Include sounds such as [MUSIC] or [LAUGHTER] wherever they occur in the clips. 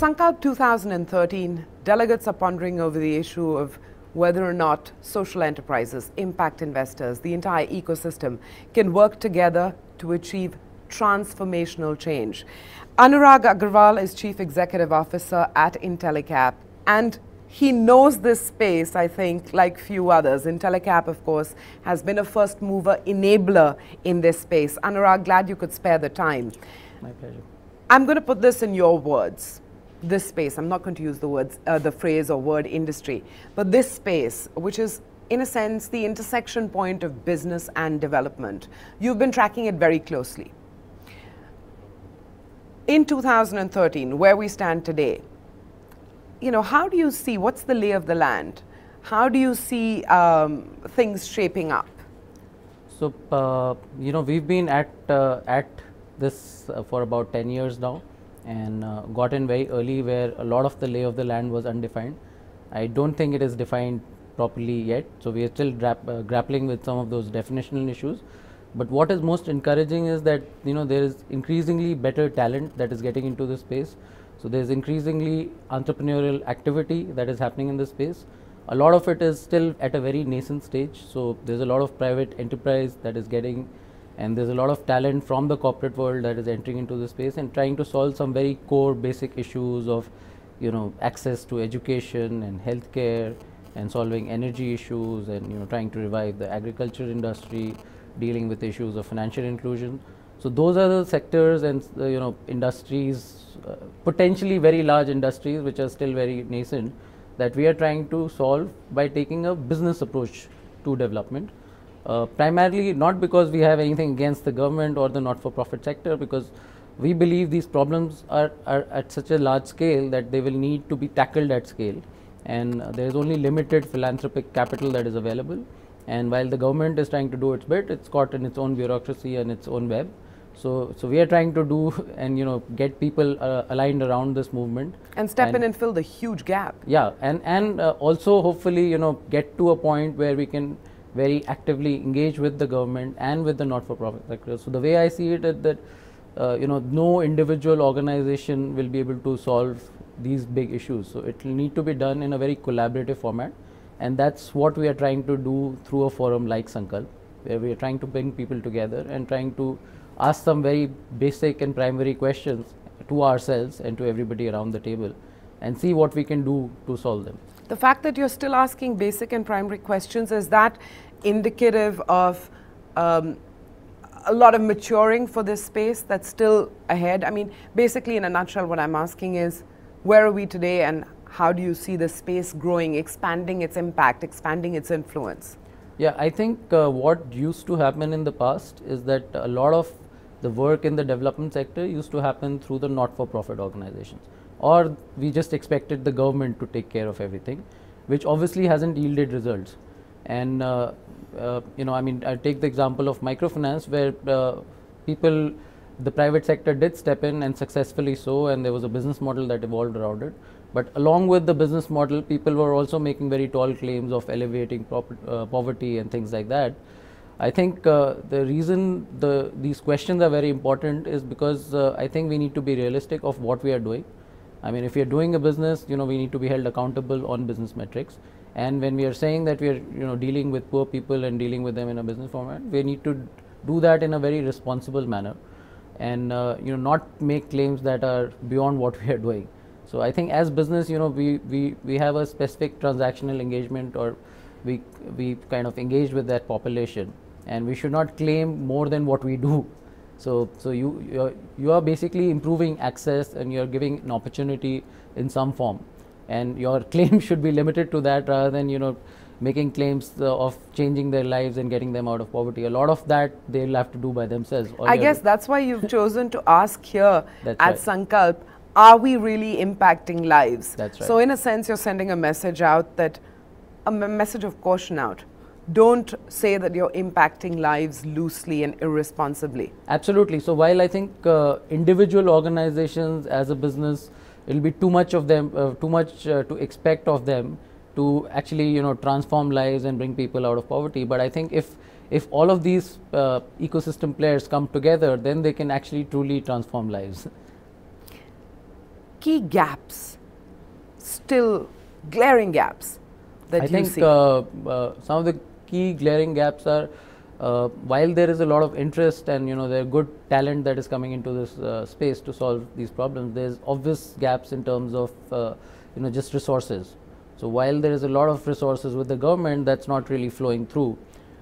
Sankalp 2013, delegates are pondering over the issue of whether or not social enterprises, impact investors, the entire ecosystem can work together to achieve transformational change. Anurag Agrawal is Chief Executive Officer at Intellecap and he knows this space, I think, like few others. Intellecap, of course, has been a first mover enabler in this space. Anurag, glad you could spare the time. My pleasure. I'm going to put this in your words. This space, I'm not going to use the words, uh, the phrase or word industry, but this space, which is in a sense the intersection point of business and development. You've been tracking it very closely. In 2013, where we stand today, you know, how do you see, what's the lay of the land? How do you see um, things shaping up? So, uh, you know, we've been at, uh, at this uh, for about 10 years now and uh, got in very early where a lot of the lay of the land was undefined. I don't think it is defined properly yet. So, we are still uh, grappling with some of those definitional issues. But what is most encouraging is that, you know, there is increasingly better talent that is getting into the space so there's increasingly entrepreneurial activity that is happening in the space. A lot of it is still at a very nascent stage. So there's a lot of private enterprise that is getting, and there's a lot of talent from the corporate world that is entering into the space and trying to solve some very core basic issues of, you know, access to education and healthcare and solving energy issues and you know trying to revive the agriculture industry, dealing with issues of financial inclusion. So those are the sectors and uh, you know industries, uh, potentially very large industries which are still very nascent that we are trying to solve by taking a business approach to development. Uh, primarily not because we have anything against the government or the not-for-profit sector because we believe these problems are, are at such a large scale that they will need to be tackled at scale and uh, there is only limited philanthropic capital that is available and while the government is trying to do its bit, it's got in its own bureaucracy and its own web. So, so we are trying to do [LAUGHS] and you know get people uh, aligned around this movement and step and in and fill the huge gap. Yeah, and and uh, also hopefully you know get to a point where we can very actively engage with the government and with the not-for-profit sector. So the way I see it is that uh, you know no individual organization will be able to solve these big issues. So it will need to be done in a very collaborative format, and that's what we are trying to do through a forum like Sankalp, where we are trying to bring people together and trying to ask some very basic and primary questions to ourselves and to everybody around the table and see what we can do to solve them. The fact that you're still asking basic and primary questions, is that indicative of um, a lot of maturing for this space that's still ahead? I mean, basically, in a nutshell, what I'm asking is where are we today and how do you see the space growing, expanding its impact, expanding its influence? Yeah, I think uh, what used to happen in the past is that a lot of the work in the development sector used to happen through the not-for-profit organizations or we just expected the government to take care of everything which obviously hasn't yielded results. And uh, uh, you know i mean i take the example of microfinance where uh, people the private sector did step in and successfully so and there was a business model that evolved around it. But along with the business model people were also making very tall claims of alleviating uh, poverty and things like that. I think uh, the reason the these questions are very important is because uh, I think we need to be realistic of what we are doing. I mean, if we are doing a business, you know, we need to be held accountable on business metrics. And when we are saying that we are, you know, dealing with poor people and dealing with them in a business format, we need to do that in a very responsible manner, and uh, you know, not make claims that are beyond what we are doing. So I think as business, you know, we we we have a specific transactional engagement or we we kind of engage with that population and we should not claim more than what we do. So, so you you're, you are basically improving access and you're giving an opportunity in some form, and your [LAUGHS] claim should be limited to that rather than you know making claims uh, of changing their lives and getting them out of poverty. A lot of that they'll have to do by themselves. I guess that's why you've [LAUGHS] chosen to ask here at right. Sankalp, are we really impacting lives? That's right. So in a sense, you're sending a message out that, a message of caution out don't say that you're impacting lives loosely and irresponsibly. Absolutely. So while I think uh, individual organizations as a business, it'll be too much of them, uh, too much uh, to expect of them to actually you know transform lives and bring people out of poverty. But I think if if all of these uh, ecosystem players come together, then they can actually truly transform lives. key gaps, still glaring gaps that I you think see? uh, uh, some of the key glaring gaps are uh, while there is a lot of interest and you know there are good talent that is coming into this uh, space to solve these problems, there's obvious gaps in terms of uh, you know just resources. So while there is a lot of resources with the government, that's not really flowing through.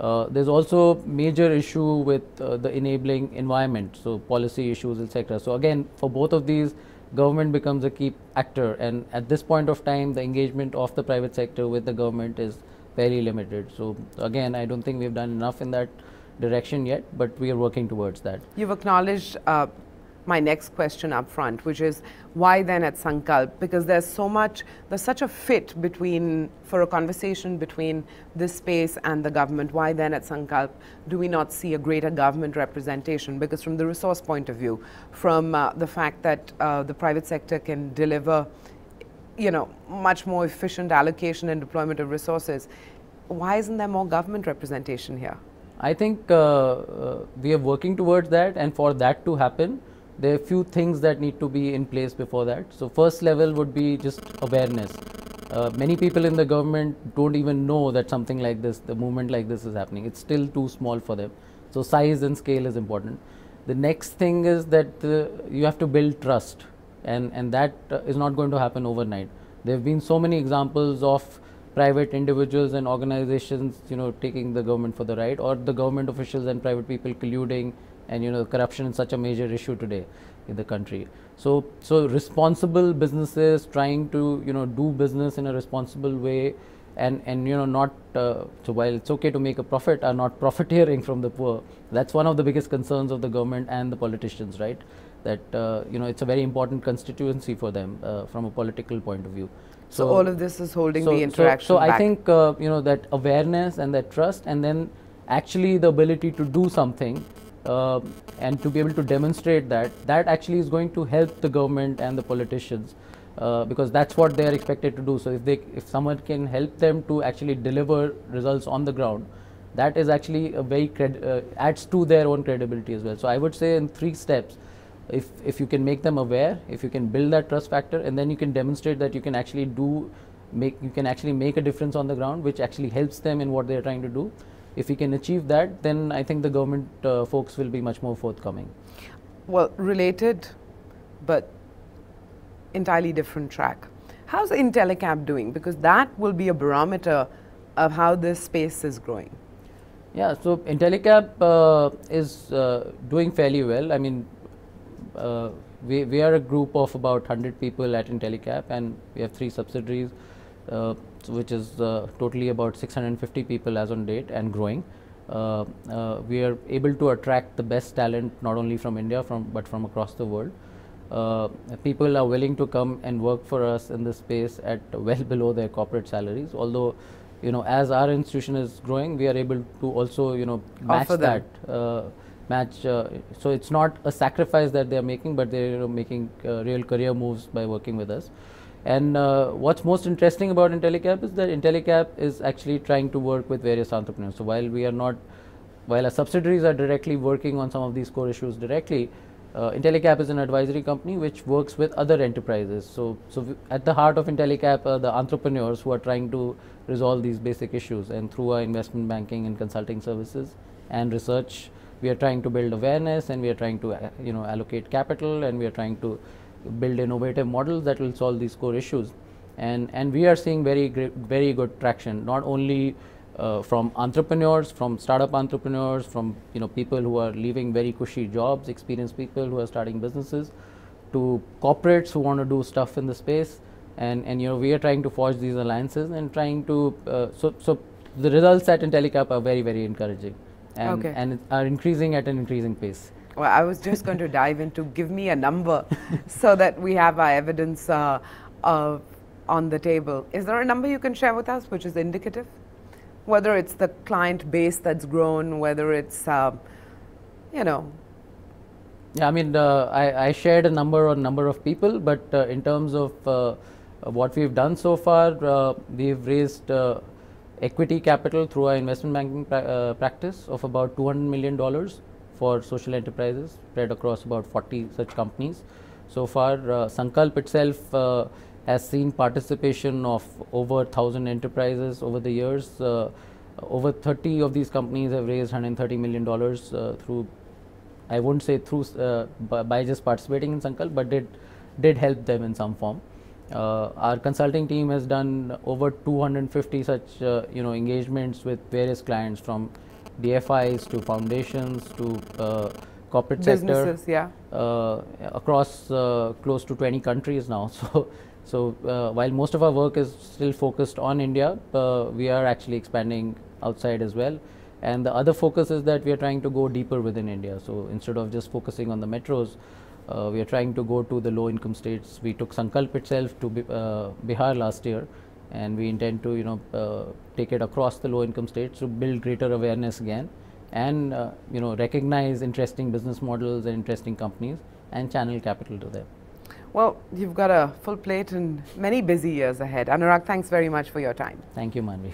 Uh, there's also major issue with uh, the enabling environment, so policy issues, etc. So again, for both of these, government becomes a key actor, and at this point of time, the engagement of the private sector with the government is very limited. So again, I don't think we've done enough in that direction yet, but we are working towards that. You've acknowledged uh, my next question up front, which is why then at Sankalp? Because there's so much, there's such a fit between, for a conversation between this space and the government. Why then at Sankalp do we not see a greater government representation? Because from the resource point of view, from uh, the fact that uh, the private sector can deliver, you know, much more efficient allocation and deployment of resources, why isn't there more government representation here? I think uh, uh, we are working towards that, and for that to happen, there are few things that need to be in place before that. So first level would be just awareness. Uh, many people in the government don't even know that something like this, the movement like this is happening. It's still too small for them. So size and scale is important. The next thing is that uh, you have to build trust, and and that uh, is not going to happen overnight. There have been so many examples of private individuals and organizations, you know, taking the government for the ride, or the government officials and private people colluding and you know corruption is such a major issue today in the country. So so responsible businesses trying to you know do business in a responsible way and and you know not uh, so while it's okay to make a profit are not profiteering from the poor. That's one of the biggest concerns of the government and the politicians right that uh, you know it's a very important constituency for them uh, from a political point of view so, so all of this is holding so, the interaction so, so i think uh, you know that awareness and that trust and then actually the ability to do something uh, and to be able to demonstrate that, that actually is going to help the government and the politicians uh, because that's what they are expected to do. So if they, if someone can help them to actually deliver results on the ground, that is actually a very uh, adds to their own credibility as well. So I would say in three steps, if if you can make them aware, if you can build that trust factor, and then you can demonstrate that you can actually do make you can actually make a difference on the ground, which actually helps them in what they are trying to do if we can achieve that, then I think the government uh, folks will be much more forthcoming. Well, related, but entirely different track. How's Intellecap doing? Because that will be a barometer of how this space is growing. Yeah, so Intellecap uh, is uh, doing fairly well. I mean, uh, we, we are a group of about 100 people at Intellecap and we have three subsidiaries. Uh, which is uh, totally about 650 people as on date and growing. Uh, uh, we are able to attract the best talent not only from India from but from across the world. Uh, people are willing to come and work for us in this space at well below their corporate salaries. Although, you know, as our institution is growing, we are able to also, you know, match that. Uh, match. Uh, so it's not a sacrifice that they are making, but they are making real career moves by working with us. And uh, what's most interesting about Intellecap is that Intellecap is actually trying to work with various entrepreneurs. So while we are not, while our subsidiaries are directly working on some of these core issues directly, uh, Intellecap is an advisory company which works with other enterprises. So, so at the heart of Intellecap are the entrepreneurs who are trying to resolve these basic issues. And through our investment banking and consulting services and research, we are trying to build awareness and we are trying to, uh, you know, allocate capital and we are trying to build innovative models that will solve these core issues. And, and we are seeing very, great, very good traction, not only uh, from entrepreneurs, from startup entrepreneurs, from you know people who are leaving very cushy jobs, experienced people who are starting businesses, to corporates who want to do stuff in the space, and and you know we are trying to forge these alliances and trying to uh, so so the results at Intellecap are very very encouraging, and okay. and are increasing at an increasing pace. Well, I was just going to dive into give me a number [LAUGHS] so that we have our evidence uh, uh, on the table. Is there a number you can share with us which is indicative? Whether it's the client base that's grown, whether it's, uh, you know. Yeah, I mean, uh, I, I, shared a number on number of people, but uh, in terms of uh, what we've done so far, we've raised equity capital through our investment banking pra practice of about $200 million for social enterprises spread across about 40 such companies. So far, uh, Sankalp itself uh, has seen participation of over 1,000 enterprises over the years. Uh, over 30 of these companies have raised 130 million dollars uh, through I won't say through uh, by, by, just participating in Sankalp, but did did help them in some form. Uh, our consulting team has done over 250 such uh, you know engagements with various clients from DFIs to foundations to uh, corporate Businesses, sector yeah. uh, across close to 20 countries now. [LAUGHS] So so uh, while most of our work is still focused on India, uh, we are actually expanding outside as well. And the other focus is that we are trying to go deeper within India. So instead of just focusing on the metros, uh, we are trying to go to the low income states. We took Sankalp itself to uh, Bihar last year, and we intend to you know uh, take it across the low income states to build greater awareness again, and uh, you know recognize interesting business models and interesting companies and channel capital to them. Well, you've got a full plate and many busy years ahead. Anurag, thanks very much for your time. Thank you, Manvi.